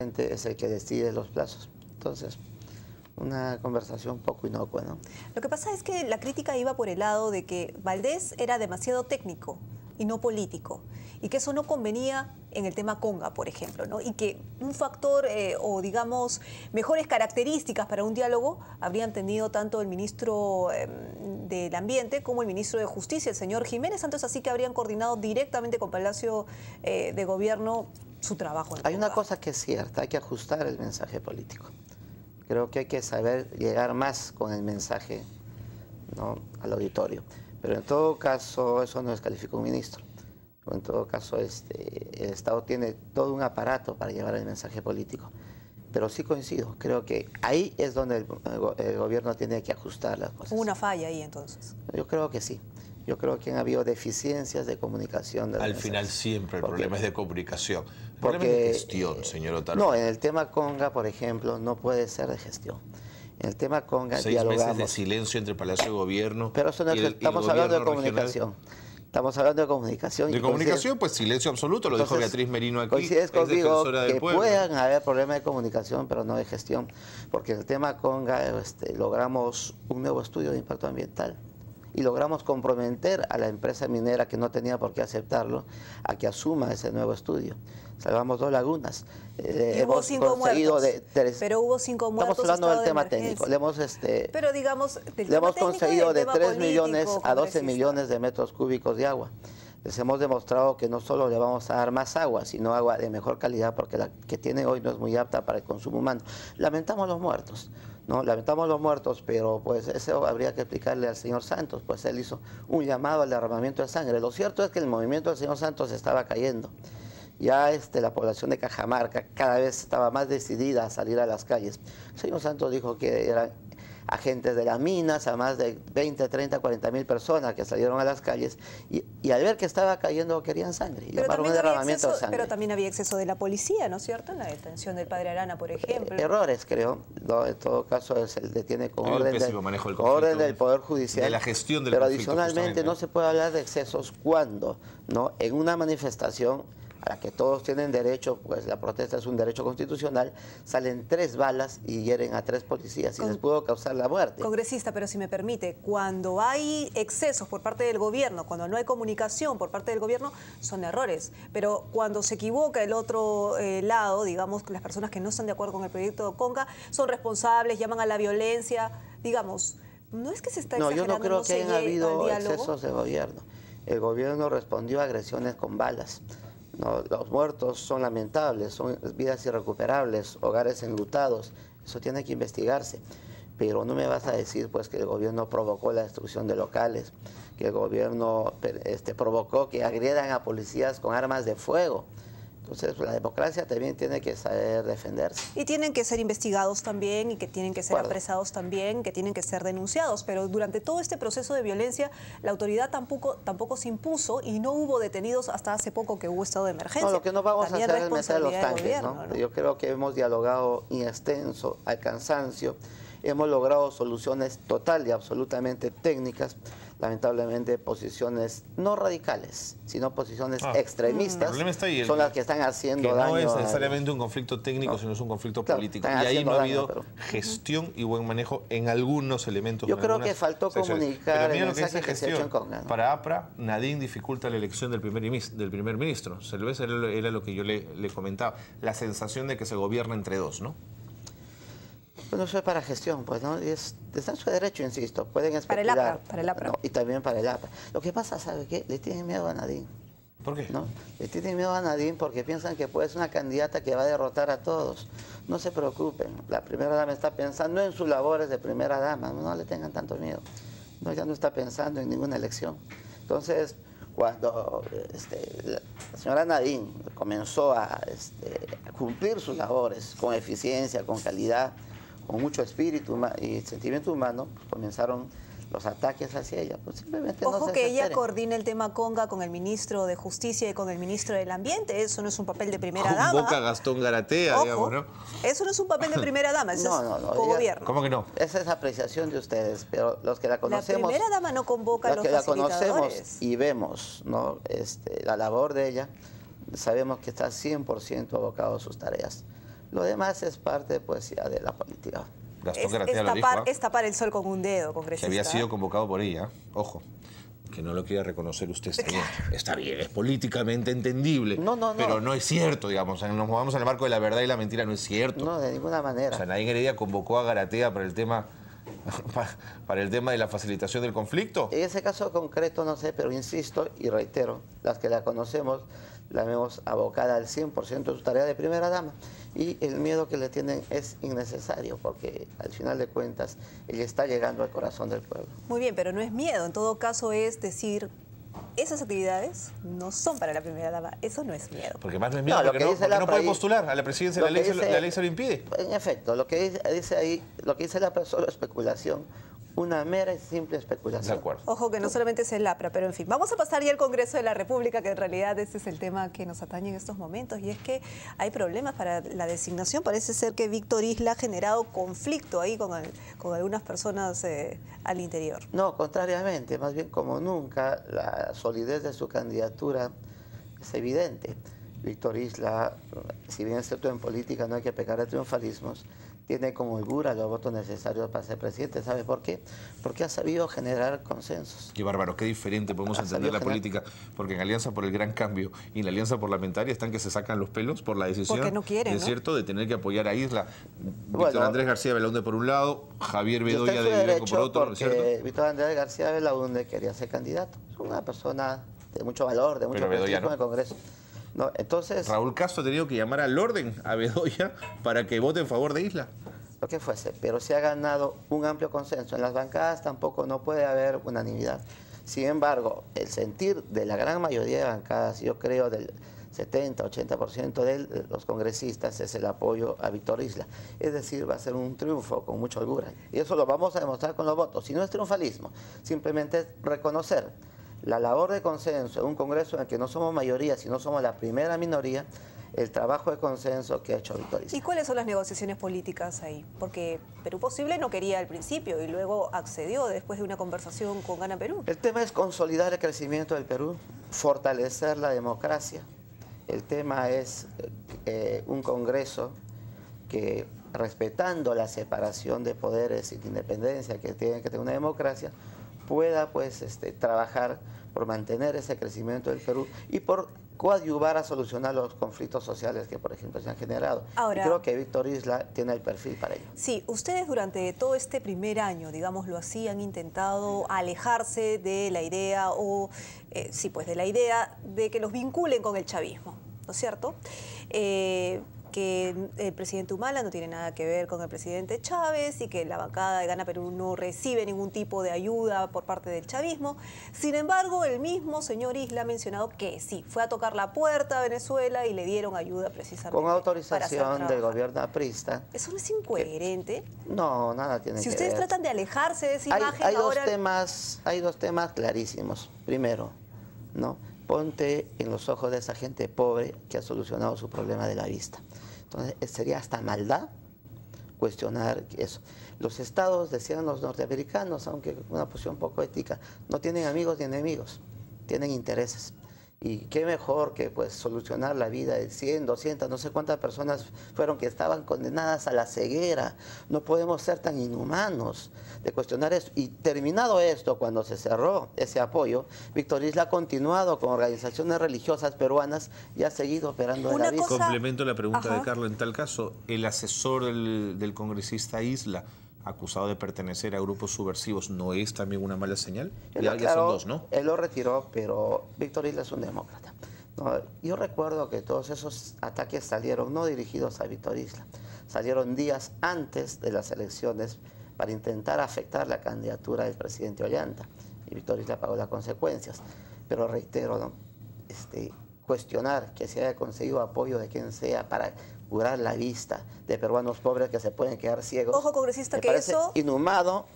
es el que decide los plazos. Entonces, una conversación poco inocua, ¿no? Lo que pasa es que la crítica iba por el lado de que Valdés era demasiado técnico y no político, y que eso no convenía en el tema Conga, por ejemplo, ¿no? y que un factor eh, o digamos mejores características para un diálogo habrían tenido tanto el ministro em, del Ambiente como el ministro de Justicia, el señor Jiménez, antes así que habrían coordinado directamente con Palacio eh, de Gobierno su trabajo. hay una cosa que es cierta, hay que ajustar el mensaje político. Creo que hay que saber llegar más con el mensaje ¿no? al auditorio. Pero en todo caso, eso no descalifica un ministro. En todo caso, este, el Estado tiene todo un aparato para llevar el mensaje político. Pero sí coincido, creo que ahí es donde el, gobierno tiene que ajustar las cosas. ¿Hubo una falla ahí entonces? Yo creo que sí. Yo creo que han habido deficiencias de comunicación. Al final siempre el problema es de comunicación. El problema es de gestión, señor Otaro. No, en el tema Conga, por ejemplo, no puede ser de gestión. En el tema Conga Seis dialogamos. meses de silencio entre Palacio de Gobierno Pero eso no es, estamos hablando de comunicación. Estamos hablando de comunicación. De comunicación, pues silencio absoluto, lo dijo Beatriz Merino aquí. Coincides conmigo que puedan haber problemas de comunicación, pero no de gestión. Porque en el tema Conga este, logramos un nuevo estudio de impacto ambiental y logramos comprometer a la empresa minera que no tenía por qué aceptarlo a que asuma ese nuevo estudio. Salvamos dos lagunas. Eh, hubo cinco muertos. pero hubo cinco muertos. Estamos hablando del tema técnico. Le hemos, este, pero digamos, le hemos conseguido de 3 millones a 12 millones de metros cúbicos de agua. Les hemos demostrado que no solo le vamos a dar más agua, sino agua de mejor calidad, porque la que tiene hoy no es muy apta para el consumo humano. Lamentamos los muertos. ¿No? Lamentamos los muertos, pero pues eso habría que explicarle al señor Santos, pues él hizo un llamado al derramamiento de sangre. Lo cierto es que el movimiento del señor Santos estaba cayendo. Ya este, la población de Cajamarca cada vez estaba más decidida a salir a las calles. El señor Santos dijo que eran agentes de las minas, a más de 20, 30, 40 mil personas que salieron a las calles y, al ver que estaba cayendo querían sangre y pero un derramamiento de sangre. Pero también había exceso de la policía, ¿no es cierto? En la detención del padre Arana, por ejemplo. errores, creo. en todo caso, es el detiene con orden, del, orden del Poder Judicial. De la gestión del Pero adicionalmente no se puede hablar de excesos cuando, ¿no? En una manifestación a la que todos tienen derecho, pues la protesta es un derecho constitucional, salen tres balas y hieren a tres policías y les pudo causar la muerte. Congresista, pero si me permite, cuando hay excesos por parte del gobierno, cuando no hay comunicación por parte del gobierno, son errores. Pero cuando se equivoca el otro eh, lado, digamos, las personas que no están de acuerdo con el proyecto de Conca, son responsables, llaman a la violencia, digamos, no es que se está No, yo no creo que hayan habido excesos de gobierno. El gobierno respondió a agresiones con balas. Los muertos son lamentables, son vidas irrecuperables, hogares enlutados, eso tiene que investigarse. Pero no me vas a decir pues que el gobierno provocó la destrucción de locales, que el gobierno este, provocó que agriedan a policías con armas de fuego. Entonces, la democracia también tiene que saber defenderse. Y tienen que ser investigados también y que tienen que ser apresados también, que tienen que ser denunciados. Pero durante todo este proceso de violencia, la autoridad tampoco, tampoco se impuso y no hubo detenidos hasta hace poco que hubo estado de emergencia. No, lo que no vamos a hacer es meter los tanques, ¿no? Yo creo que hemos dialogado en extenso, al cansancio, hemos logrado soluciones total y absolutamente técnicas lamentablemente posiciones no radicales, sino posiciones ah. extremistas, son las que están haciendo daño. No es necesariamente un conflicto técnico, sino es un conflicto político. Y ahí no ha habido gestión y buen manejo en algunos elementos. Yo creo que faltó comunicar el mensaje que, se en Para APRA, Nadine dificulta la elección del primer, del primer ministro. Se lo era lo que yo le, le comentaba. La sensación de que se gobierna entre dos, ¿no? Bueno, eso es para gestión, pues, ¿no? es, está en su derecho, insisto. Pueden especular. Para el APRA, para el APRA. y también para el APRA. Lo que pasa, ¿sabe qué? Le tienen miedo a Nadine. ¿Por qué? ¿no? Le tienen miedo a Nadine porque piensan que puede ser una candidata que va a derrotar a todos. No se preocupen. La primera dama está pensando en sus labores de primera dama. No, le tengan tanto miedo. No, ya no está pensando en ninguna elección. Entonces, cuando este, la señora Nadine comenzó a, este, a cumplir sus labores con eficiencia, con calidad, con mucho espíritu y sentimiento humano, comenzaron los ataques hacia ella. Pues simplemente Ojo que ella coordina el tema Conga con el ministro de Justicia y con el ministro del Ambiente. Eso no es un papel de primera dama. Boca Gastón Garatea, digamos, ¿no? Eso no es un papel de primera dama, eso no, no, no, es gobierno ¿Cómo que no? Esa es apreciación de ustedes, pero los que la conocemos... La primera dama no convoca a los que la conocemos y vemos ¿no? este, la labor de ella, sabemos que está 100% abocado a sus tareas Lo demás es parte pues ya de la política. Gastón es, es, tapar, es, tapar, el sol con un dedo, congresista. Que había sido convocado por ella, ojo. Que no lo quiera reconocer usted está bien. Está bien, es políticamente entendible. No, no, no. Pero no es cierto, digamos. Nos movamos en el marco de la verdad y la mentira, no es cierto. No, de ninguna manera. O sea, Nadine Heredia convocó a Garatea para el tema para el tema de la facilitación del conflicto? En ese caso concreto no sé, pero insisto y reitero, las que la conocemos la vemos abocada al 100% de su tarea de primera dama. Y el miedo que le tienen es innecesario, porque al final de cuentas ella está llegando al corazón del pueblo. Muy bien, pero no es miedo, en todo caso es decir, esas actividades no son para la primera dama. Eso no es miedo. Porque más no es miedo, porque, no, no, puede postular a la presidencia, la ley, la ley, se lo impide. En efecto, lo que dice, ahí, lo que dice la persona es especulación una mera y simple especulación. De acuerdo. Ojo que no solamente es el APRA, pero en fin. Vamos a pasar ya al Congreso de la República, que en realidad este es el tema que nos atañe en estos momentos, y es que hay problemas para la designación. Parece ser que Víctor Isla ha generado conflicto ahí con, con algunas personas eh, al interior. No, contrariamente, más bien como nunca, la solidez de su candidatura es evidente. Víctor Isla, si bien es cierto en política no hay que pecar de triunfalismos, tiene como holgura los votos necesarios para ser presidente. ¿Sabe por qué? Porque ha sabido generar consensos. Qué bárbaro, qué diferente podemos entender la política. Porque en Alianza por el Gran Cambio y en la Alianza Parlamentaria están que se sacan los pelos por la decisión. Porque no quieren, Es cierto, de tener que apoyar a Isla. Víctor Andrés García Belaunde por un lado, Javier Bedoya de Vivanco por otro, ¿cierto? Víctor Andrés García Belaunde quería ser candidato. Es una persona de mucho valor, de mucho prestigio en el Congreso. No, entonces, Raúl Castro ha tenido que llamar al orden a Bedoya para que vote en favor de Isla. Lo que fuese, pero se ha ganado un amplio consenso. En las bancadas tampoco no puede haber unanimidad. Sin embargo, el sentir de la gran mayoría de bancadas, yo creo del 70, 80% de los congresistas es el apoyo a Víctor Isla. Es decir, va a ser un triunfo con mucha holgura. Y eso lo vamos a demostrar con los votos. Si no es triunfalismo, simplemente es reconocer la labor de consenso en un Congreso en el que no somos mayoría, sino somos la primera minoría, el trabajo de consenso que ha hecho Víctor ¿Y cuáles son las negociaciones políticas ahí? Porque Perú Posible no quería al principio y luego accedió después de una conversación con Gana Perú. El tema es consolidar el crecimiento del Perú, fortalecer la democracia. El tema es eh, un Congreso que respetando la separación de poderes y de independencia que tiene que tener una democracia, pueda pues este, trabajar por mantener ese crecimiento del Perú y por coadyuvar a solucionar los conflictos sociales que, por ejemplo, se han generado. Ahora, y creo que Víctor Isla tiene el perfil para ello. Sí, ustedes durante todo este primer año, digámoslo así, han intentado alejarse de la idea o, eh, sí, pues de la idea de que los vinculen con el chavismo, ¿no es cierto? Eh, que el presidente Humala no tiene nada que ver con el presidente Chávez y que la bancada de Gana Perú no recibe ningún tipo de ayuda por parte del chavismo. Sin embargo, el mismo señor Isla ha mencionado que sí, fue a tocar la puerta a Venezuela y le dieron ayuda precisamente. Con autorización del gobierno aprista. ¿Eso no es incoherente? no, nada tiene que ver. Si ustedes tratan de alejarse de esa hay, imagen hay Dos temas, hay dos temas clarísimos. Primero, ¿no? Ponte en los ojos de esa gente pobre que ha solucionado su problema de la vista. Entonces eh, sería hasta maldad cuestionar eso. Los estados, decían los norteamericanos, aunque una posición poco ética, no tienen amigos ni enemigos, tienen intereses. Y qué mejor que pues solucionar la vida de 100, 200, no sé cuántas personas fueron que estaban condenadas a la ceguera. No podemos ser tan inhumanos de cuestionar eso. Y terminado esto, cuando se cerró ese apoyo, Víctor Isla ha continuado con organizaciones religiosas peruanas y ha seguido operando en la vida. Complemento la pregunta de Carlos. En tal caso, el asesor del, del congresista Isla acusado de pertenecer a grupos subversivos, ¿no es también una mala señal? Ya, son dos, ¿no? Él lo retiró, pero Víctor Isla es un demócrata. yo recuerdo que todos esos ataques salieron no dirigidos a Víctor Isla, salieron días antes de las elecciones para intentar afectar la candidatura del presidente Ollanta. Y Víctor Isla pagó las consecuencias. Pero reitero, este, cuestionar que se haya conseguido apoyo de quien sea para curar la vista de peruanos pobres que se pueden quedar ciegos. Ojo, congresista, que eso... Inhumado,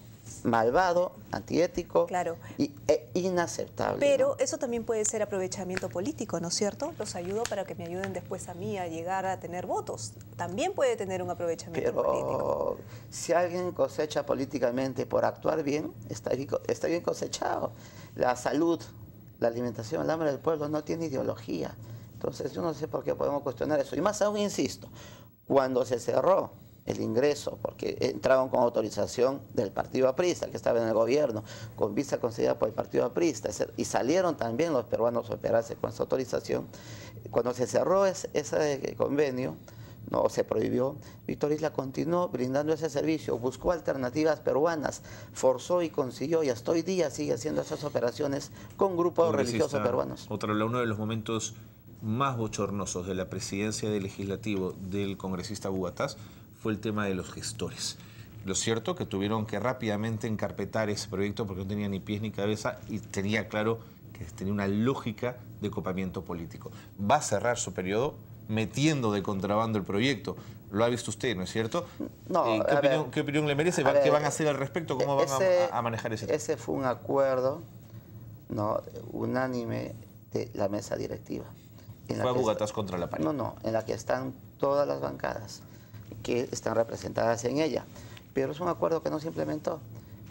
malvado, antiético claro. y, e inaceptable. Pero eso también puede ser aprovechamiento político, ¿no es cierto? Los ayudo para que me ayuden después a mí a llegar a tener votos. También puede tener un aprovechamiento Pero político. si alguien cosecha políticamente por actuar bien, está bien, está bien cosechado. La salud, la alimentación, el hambre del pueblo no tiene ideología. Entonces yo no sé por qué podemos cuestionar eso. Y más aún, insisto, Cuando se cerró el ingreso, porque entraban con autorización del partido aprista, que estaba en el gobierno, con visa concedida por el partido aprista, y salieron también los peruanos a operarse con esa autorización. Cuando se cerró ese, convenio, no se prohibió, Víctor Isla continuó brindando ese servicio, buscó alternativas peruanas, forzó y consiguió, y hasta hoy día sigue haciendo esas operaciones con grupos religiosos peruanos. Otra, uno de los momentos más bochornosos de la presidencia del legislativo del congresista Bugatás fue el tema de los gestores. Lo cierto que tuvieron que rápidamente encarpetar ese proyecto porque no tenía ni pies ni cabeza y tenía claro que tenía una lógica de copamiento político. Va a cerrar su periodo metiendo de contrabando el proyecto. Lo ha visto usted, ¿no es cierto? No, ¿qué, opinión, le merece? ¿Qué van a hacer al respecto? ¿Cómo van a, manejar ese tema? Ese fue un acuerdo no, unánime de la mesa directiva. ¿Fue a Bugatas contra la pared? No, no, en la que están todas las bancadas que están representadas en ella. Pero es un acuerdo que no se implementó.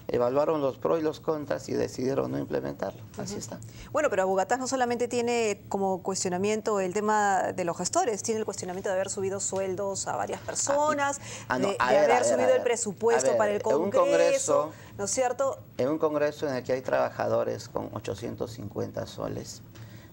Evaluaron los pros y los contras y decidieron no implementarlo. Así está. Bueno, pero Bogotá no solamente tiene como cuestionamiento el tema de los gestores, tiene el cuestionamiento de haber subido sueldos a varias personas, ah, de, haber subido el presupuesto para el Congreso, ¿no es cierto? En un Congreso en el que hay trabajadores con 850 soles,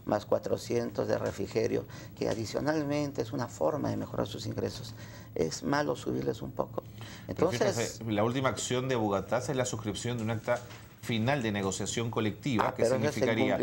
más 400 de refrigerio, que adicionalmente es una forma de mejorar sus ingresos. Es malo subirles un poco. Entonces, la última acción de Bogotá es la suscripción de un acta final de negociación colectiva ah, que significaría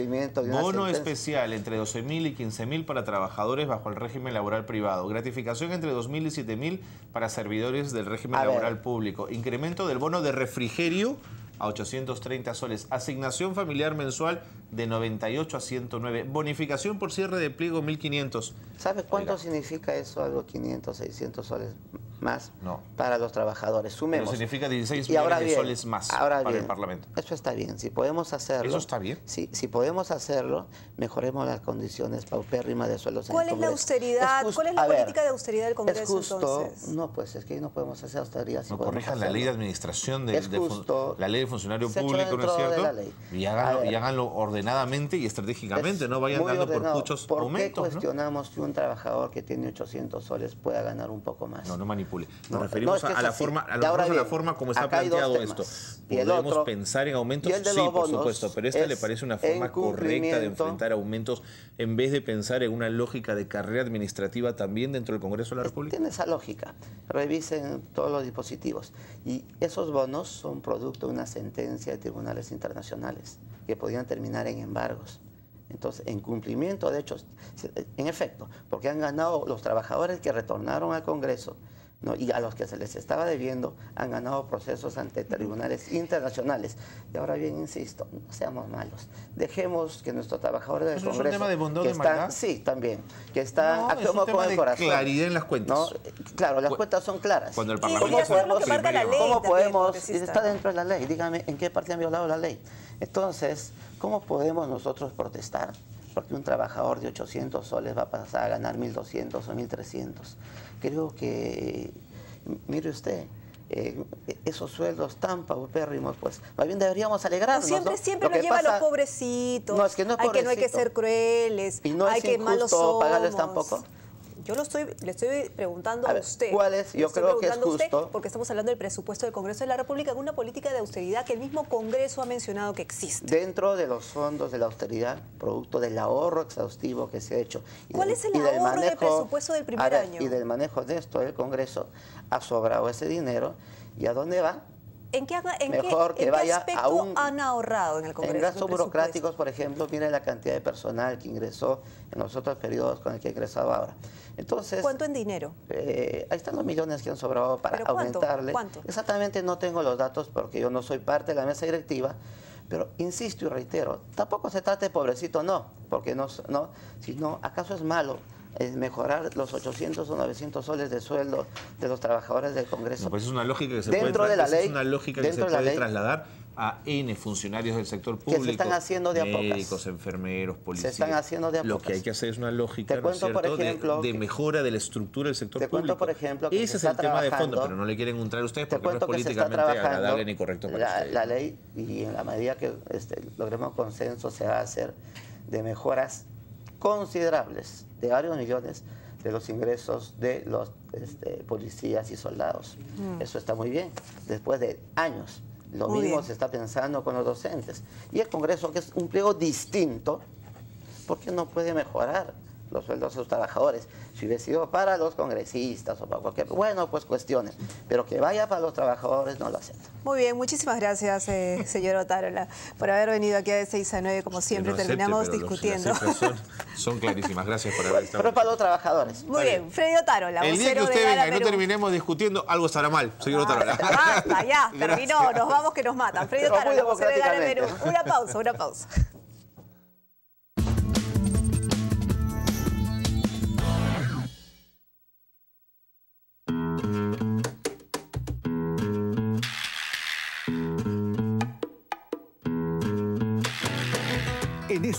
bono especial entre 12.000 y 15.000 para trabajadores bajo el régimen laboral privado, gratificación entre 2.000 y 7.000 para servidores del régimen laboral público, incremento del bono de refrigerio a 830 soles, asignación familiar mensual de 98 a 109, bonificación por cierre de pliego 1.500. ¿Sabe cuánto significa eso, algo 500, 600 soles? Más para los trabajadores. Sumemos. Pero significa 16 millones de soles más para el Parlamento. Eso está bien. Si podemos hacerlo. Eso está bien. Si, si podemos hacerlo, mejoremos las condiciones paupérrimas de sueldos ¿Cuál es la austeridad? ¿Cuál es la política de austeridad del Congreso es justo, No, pues es que no podemos hacer austeridad. no corrijan la ley de administración de, la ley de funcionario público, ¿no es cierto? Y háganlo, y háganlo, ordenadamente y estratégicamente, no vayan dando por muchos ¿Por aumentos. ¿Por qué cuestionamos que un trabajador que tiene 800 soles pueda ganar un poco más? No, no nos referimos a, la forma, a, la forma como está planteado esto. Podemos pensar en aumentos, sí, por supuesto, pero esta le parece una forma correcta de enfrentar aumentos en vez de pensar en una lógica de carrera administrativa también dentro del Congreso de la República. Tiene esa lógica. Revisen todos los dispositivos. Y esos bonos son producto de una sentencia de tribunales internacionales que podían terminar en embargos. Entonces, en cumplimiento de hechos, en efecto, porque han ganado los trabajadores que retornaron al Congreso y a los que se les estaba debiendo han ganado procesos ante tribunales internacionales. Y ahora bien, insisto, no seamos malos. Dejemos que nuestros trabajadores del Congreso... ¿Es un tema de bondad que están, Sí, también. Que están no, es un tema de claridad en las cuentas. Claro, las cuentas son claras. Cuando el Parlamento... ¿Cómo podemos, la ley, ¿cómo podemos está dentro de la ley. Dígame, ¿en qué parte han violado la ley? Entonces, ¿cómo podemos nosotros protestar? Porque un trabajador de 800 soles va a pasar a ganar 1.200 o 1.300 creo que, mire usted, eh, esos sueldos tan paupérrimos, pues más bien deberíamos alegrarnos. siempre, siempre nos lleva a los pobrecitos. No, es que no hay que no hay que ser crueles, y no hay es que malos pagarles tampoco. Yo lo estoy, le estoy preguntando a, usted. ¿Cuál es? Yo creo que es justo. porque estamos hablando del presupuesto del Congreso de la República, una política de austeridad que el mismo Congreso ha mencionado que existe. Dentro de los fondos de la austeridad, producto del ahorro exhaustivo que se ha hecho. ¿Cuál es el ahorro del, presupuesto del primer año? Y del manejo de esto, el Congreso ha sobrado ese dinero. ¿Y a dónde va? ¿En qué, en Mejor que vaya a un, han ahorrado en el Congreso? En gastos burocráticos, por ejemplo, mire la cantidad de personal que ingresó en los otros periodos con el que ha ingresado ahora. Entonces, ¿Cuánto en dinero? Eh, ahí están los millones que han sobrado para aumentarle. ¿Cuánto? Exactamente no tengo los datos porque yo no soy parte de la mesa directiva, pero insisto y reitero, tampoco se trata de pobrecito, no, porque no, no sino acaso es malo es mejorar los 800 o 900 soles de sueldo de los trabajadores del Congreso. pues es una lógica que se dentro puede, de la ley, es una lógica que se puede trasladar a N funcionarios del sector público. Que se están haciendo de a Médicos, enfermeros, policías. Se están haciendo de a Lo que hay que hacer es una lógica ¿no por ejemplo, de, mejora de la estructura del sector te público. Cuento, por ejemplo, que Ese es el tema de fondo, pero no le quieren entrar ustedes porque no es políticamente agradable ni correcto para la, ustedes. La ley, y en la medida que este, logremos consenso, se va a hacer de mejoras considerables de varios millones de los ingresos de los este, policías y soldados. Mm. Eso está muy bien, después de años. Lo mismo se está pensando con los docentes. Y el Congreso, que es un pliego distinto, ¿por qué no puede mejorar? Los sueldos de los trabajadores. Si hubiera sido para los congresistas o para cualquier... Bueno, pues cuestiones. Pero que vaya para los trabajadores no lo acepto. Muy bien, muchísimas gracias, eh, señor Otárola, por haber venido aquí a 6 a 9. Como siempre, terminamos discutiendo. son, clarísimas. Gracias por haber estado. Pero para los trabajadores. Muy bien, Freddy Otárola, El día que usted venga y no terminemos discutiendo, algo estará mal, señor Otárola. Basta, ya, terminó. Nos vamos que nos matan. Freddy Otárola, vocero de Gala Perú. Una pausa, una pausa.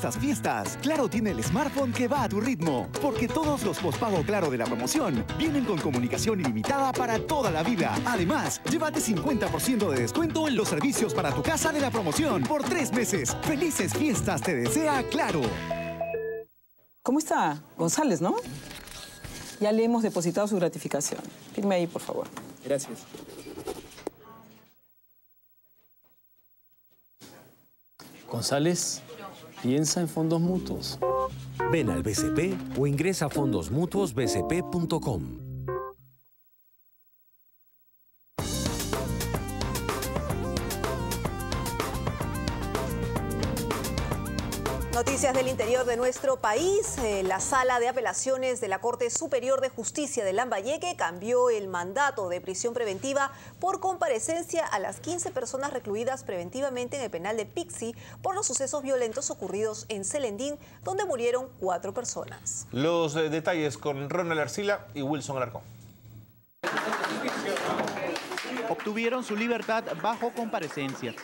Estas fiestas, Claro tiene el smartphone que va a tu ritmo, porque todos los postpago Claro de la promoción vienen con comunicación ilimitada para toda la vida. Además, llévate 50% de descuento en los servicios para tu casa de la promoción por tres meses. Felices fiestas te desea Claro. ¿Cómo está? González, ¿no? Ya le hemos depositado su gratificación. Firme ahí, por favor. Gracias. González, Piensa en fondos mutuos. Ven al BCP o ingresa a fondosmutuosbcp.com. Noticias del interior de nuestro país. Eh, la sala de apelaciones de la Corte Superior de Justicia de Lambayeque cambió el mandato de prisión preventiva por comparecencia a las 15 personas recluidas preventivamente en el penal de Pixi por los sucesos violentos ocurridos en Celendín, donde murieron cuatro personas. Los eh, detalles con Ronald Arcila y Wilson Alarcón. Obtuvieron su libertad bajo comparecencia.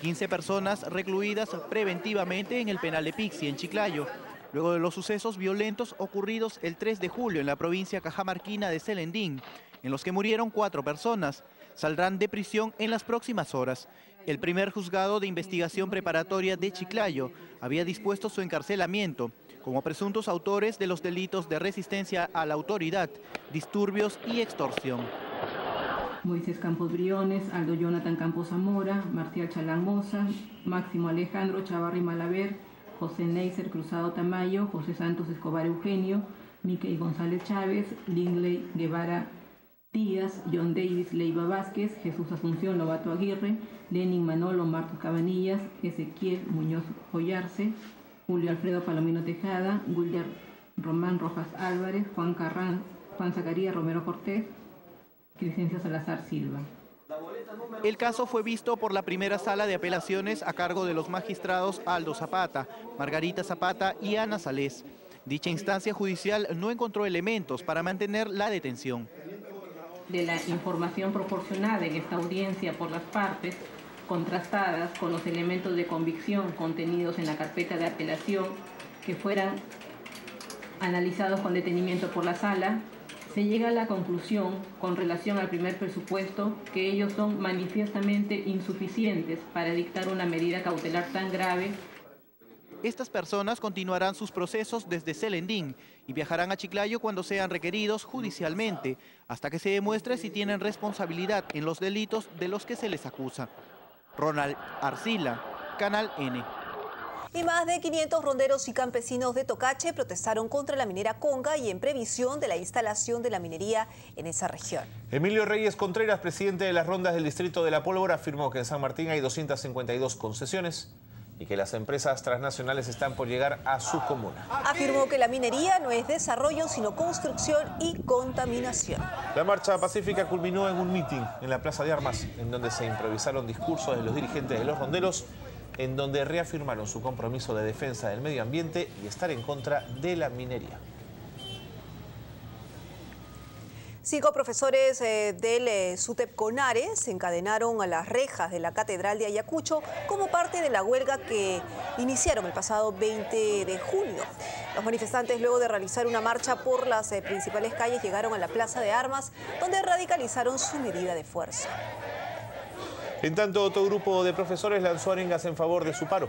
15 personas recluidas preventivamente en el penal de Pixi, en Chiclayo, luego de los sucesos violentos ocurridos el 3 de julio en la provincia cajamarquina de Celendín, en los que murieron cuatro personas. Saldrán de prisión en las próximas horas. El primer juzgado de investigación preparatoria de Chiclayo había dispuesto su encarcelamiento como presuntos autores de los delitos de resistencia a la autoridad, disturbios y extorsión. Moisés Campos Briones, Aldo Jonathan Campos Zamora, Marcial Chalán Máximo Alejandro Chavarri Malaver, José Neiser Cruzado Tamayo, José Santos Escobar Eugenio, Mickey González Chávez, Lingley Guevara Díaz, John Davis Leiva Vázquez, Jesús Asunción Lobato Aguirre, Lenin Manolo Martos Cabanillas, Ezequiel Muñoz Joyarse, Julio Alfredo Palomino Tejada, William Román Rojas Álvarez, Juan Carrán, Juan Zacarías Romero Cortés, Salazar Silva. El caso fue visto por la primera sala de apelaciones a cargo de los magistrados Aldo Zapata, Margarita Zapata y Ana Salés. Dicha instancia judicial no encontró elementos para mantener la detención. De la información proporcionada en esta audiencia por las partes, contrastadas con los elementos de convicción contenidos en la carpeta de apelación que fueran analizados con detenimiento por la sala, se llega a la conclusión, con relación al primer presupuesto, que ellos son manifiestamente insuficientes para dictar una medida cautelar tan grave. Estas personas continuarán sus procesos desde Celendín y viajarán a Chiclayo cuando sean requeridos judicialmente, hasta que se demuestre si tienen responsabilidad en los delitos de los que se les acusa. Ronald Arcila, Canal N. Y más de 500 ronderos y campesinos de Tocache protestaron contra la minera Conga y en previsión de la instalación de la minería en esa región. Emilio Reyes Contreras, presidente de las rondas del distrito de La Pólvora, afirmó que en San Martín hay 252 concesiones y que las empresas transnacionales están por llegar a su comuna. Afirmó que la minería no es desarrollo, sino construcción y contaminación. La marcha pacífica culminó en un mitin en la Plaza de Armas, en donde se improvisaron discursos de los dirigentes de los ronderos en donde reafirmaron su compromiso de defensa del medio ambiente y estar en contra de la minería. Cinco profesores eh, del eh, SUTEP CONARE se encadenaron a las rejas de la Catedral de Ayacucho como parte de la huelga que iniciaron el pasado 20 de junio. Los manifestantes, luego de realizar una marcha por las eh, principales calles, llegaron a la Plaza de Armas, donde radicalizaron su medida de fuerza. En tanto, otro grupo de profesores lanzó arengas en favor de su paro.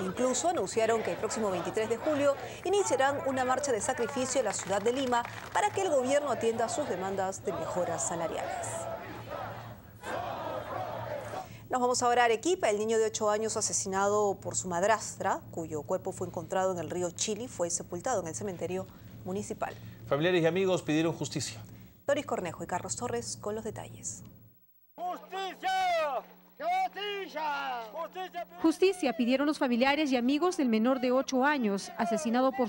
Incluso anunciaron que el próximo 23 de julio iniciarán una marcha de sacrificio en la ciudad de Lima para que el gobierno atienda sus demandas de mejoras salariales. Nos vamos ahora a Arequipa. El niño de 8 años asesinado por su madrastra, cuyo cuerpo fue encontrado en el río Chili, fue sepultado en el cementerio municipal. Familiares y amigos pidieron justicia. Doris Cornejo y Carlos Torres con los detalles. ¡Justicia! Pidieron los familiares y amigos del menor de 8 años, asesinado por